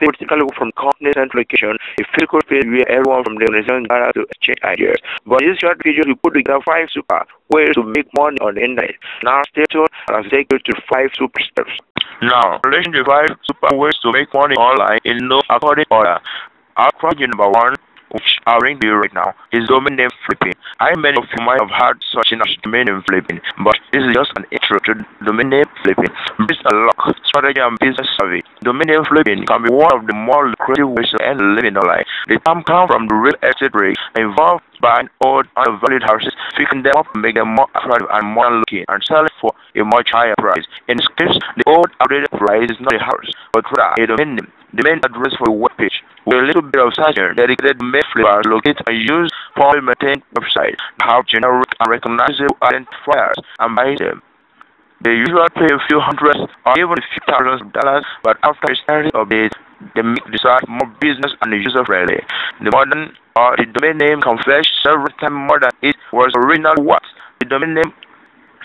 they work from central location, a physical space where everyone from the organization gathers to exchange ideas. But this short video, we put together five super ways to make money on the internet. Now stay tuned as I take you to five super steps. Now, relation to five super ways to make money online in no according order. I'll number one which I'll you right now, is domain name flipping. I many of you might have heard such as domain name flipping, but this is just an intro to domain name flipping. Based on luck, strategy, and business survey, domain name flipping can be one of the more lucrative ways to earn a living online. The term comes from the real estate rate involved buying old undervalued houses, fixing them up, make them more attractive and more looking, and selling for a much higher price. In this case, the old outdated price is not a house, but rather a domain name. The main address for the web with a little bit of searching dedicated domain flavor located and used for maintained website have generic and recognizable identifiers and buy them. They usually pay a few hundreds or even a few thousands of dollars, but after a starting update, they make the site more business and user friendly. The modern or the domain name can fetch several times more than it was originally worth. The domain name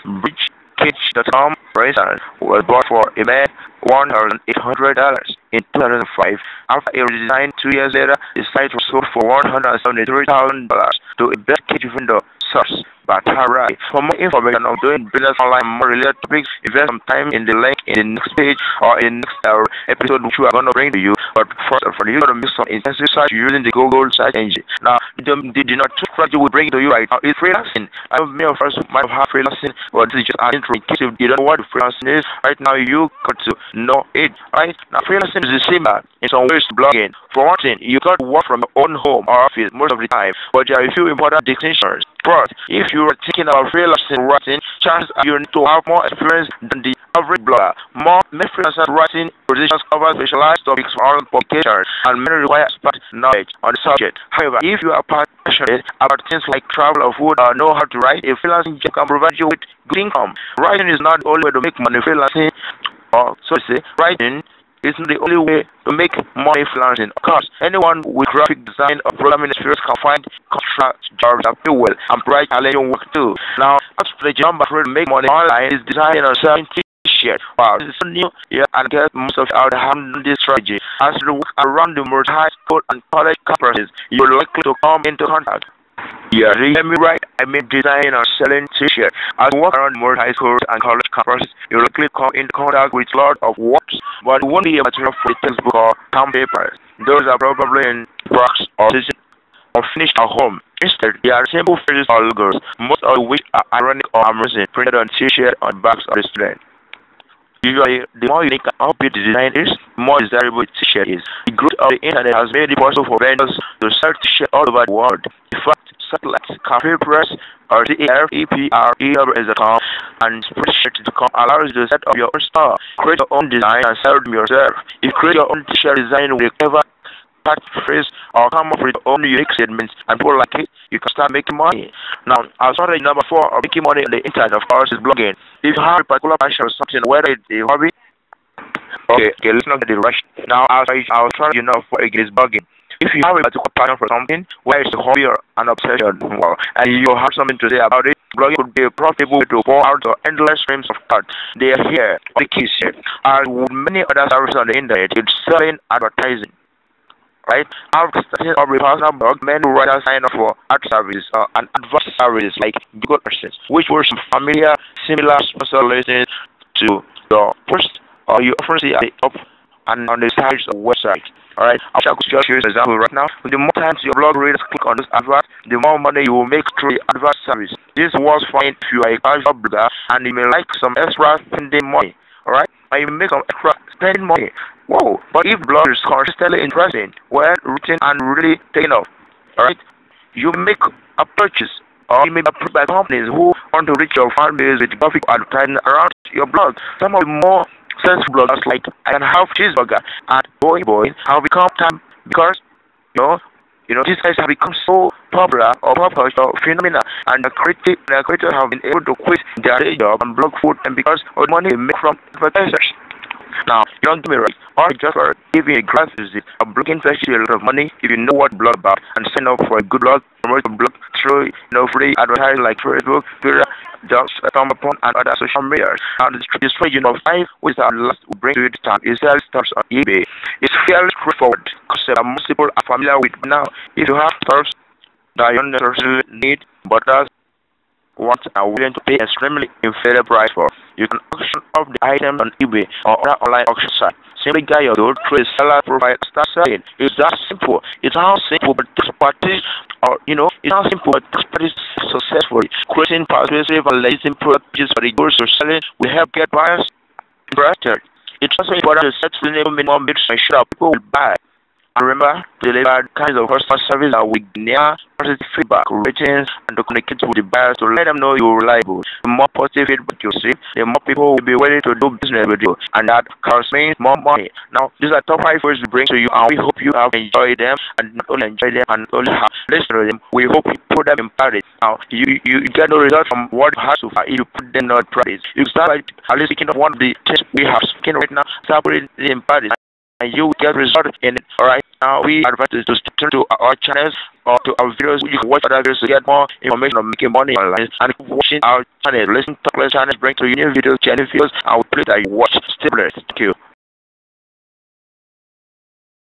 birdcage.com, for instance, was bought for a man $1,800 in 2005. After a redesign two years later, the site was sold for $173,000 to a best cage vendor source. Batara. For more information on doing business online more related topics, invest some time in the link in the next page or in the next episode which we are going to bring to you. But first of you're going to make some intensive search using the Google search engine. Now, the, the, the not strategy we bring to you right now is freelancing. I know many of us might have freelancing, but this is just an intro in case you don't know what freelancing is. Right now, you got to know it. Right now, freelancing is similar in some ways to blogging. For one thing, you got to work from your own home or office most of the time, but there are a few important distinctions. But if you are thinking about freelancing writing, chances are you need to have more experience than the average blogger. More freelancing writing positions cover specialized topics for all publications and many require expert knowledge on the subject. However, if you are passionate about things like travel or food or know how to write, a freelancing job can provide you with good income. Writing is not the only way to make money. Freelancing, or so to say, writing it's not the only way to make money freelancing. Of course, anyone with graphic design or programming experience can find contract jobs that pay well and provide challenging work too. Now, for the number to make money online is designing or selling t-shirts. Wow, this is so new yeah, and get most of you out handling this strategy. As you work around the most high school and college campuses, you're likely to come into contact yeah, you hear me right? I mean designing or selling t-shirts. As you walk around more high schools and college campuses, you will likely come in contact with a lot of works, but it won't be a material for the textbook or term papers. Those are probably in box or or finished at home. Instead, they are simple phrases or logos, most of which are ironic or amusing, printed on t-shirts on bags of the student. Usually, the more unique and upbeat the design is, the more desirable the t-shirt is. The growth of the internet has made it possible for vendors to sell t-shirts all over the world. In fact, satellites, Cafe Press, or CafePress.com and Spreadshirt.com allows you to set up your own store, create your own design, and sell them yourself. If You create your own t-shirt design with clever phrase or come up with your own unique statements and people like it, you can start making money. Now, our strategy number four of making money on the internet, of course, is blogging. If you have a particular passion or something, whether it's a hobby, okay, okay, let's not get the rush. Now, I'll try, I'll try you know for again is blogging. If you have a particular passion for something, whether it's a hobby or an obsession, well, and you have something to say about it, blogging could be a profitable way to pour out the endless streams of thought. They are here, the keys here. As with many other services on the internet, it's selling advertising right? After starting up personal blog, many writers sign up for ad service uh, and advanced services like Google AdSense, which were some familiar, similar sponsor listings to your post or you often see at the top and on the side of website. Alright, I'll just show you an example right now. The more times your blog readers click on this advert, the more money you will make through the advert service. This works fine if you are a casual blogger and you may like some extra spending money. Alright? And you make some extra spending money. Whoa, but if blog is consistently interesting, well written and really taken off, alright, you make a purchase or you may be approved by companies who want to reach your fan base with graphic advertising around your blog. Some of the more successful bloggers like I can have Cheezburger and Boing Boing have become time because you know you know these guys have become so popular or popular or phenomenal and the creative the creators have been able to quit their day job and blog food and because of the money they make from advertisers. Now, don't give me right. Or just for giving a grant visit. I'm looking to you a lot of money if you know what blog about and sign up for a good blog, promote blog through you know free advertising like Facebook, Twitter, just StumbleUpon and other social media. And strategy you know five which are last will bring to the time is sell stocks on eBay. It's fairly straightforward concept most people are familiar with now. If you have stocks that you don't necessarily need but that's what are willing to pay extremely inferior price for. You can auction off the item on eBay or other online auction site. Simply get your old trade seller profile start selling. It's that simple. It sounds simple, but this parties or you know, it sounds simple, but this parties successfully creating persuasive and legit product pages for the goods you're selling will help get buyers interested. It's also important to set the minimum bids to ensure people will buy. Remember, deliver kinds of customer service that we near positive feedback, ratings, and to communicate with the buyers to let them know you're reliable. The more positive feedback you receive, the more people will be willing to do business with you, and that means more money. Now, these are top five words we bring to you, and we hope you have enjoyed them, and not only enjoyed them, and only have listened to them. We hope you put them in practice. Now, you you get no result from what you have so far if you put them in practice. You start by at least thinking of one of the things we have spoken right now, start putting it in practice you get result in it. Alright, now we advise you to turn to our channels or to our videos. You can watch other videos to get more information on making money online. And watching our channel, listen to our channel, bring to you new videos, channel videos, and we pray that you watch. Stay blessed. Thank you.